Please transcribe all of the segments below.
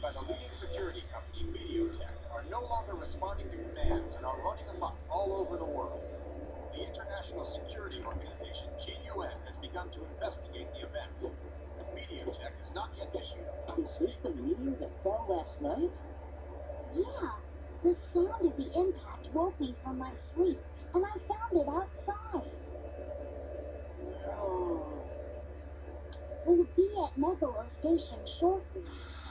made by the leading security company, MeteorTech, are no longer responding to commands and are running amok all over the world. The International Security Organization, GUN, has begun to investigate the event. MeteorTech has not yet issued a oh, Is this the meteor that fell last night? Yeah, the sound of the impact woke me from my sleep, and I found it outside. Oh. We'll be at Megalo Station shortly.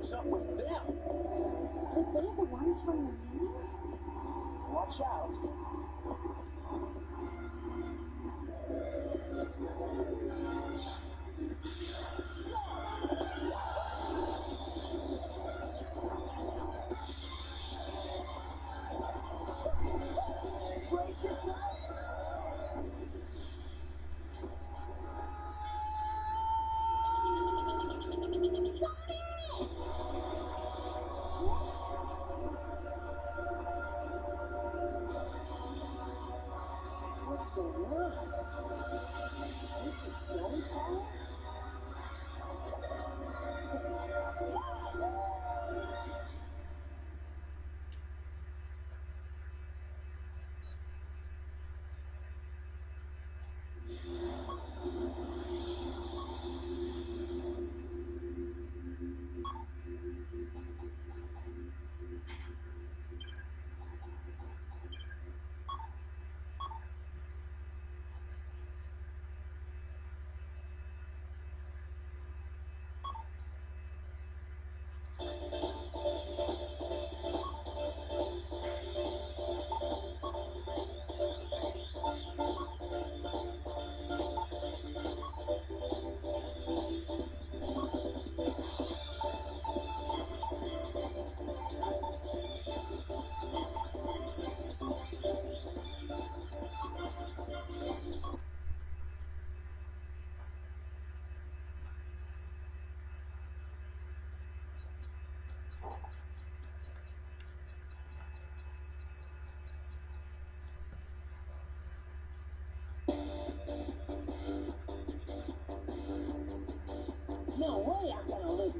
What's up with them? Are they the ones from the news? Watch out. No way I'm gonna lose.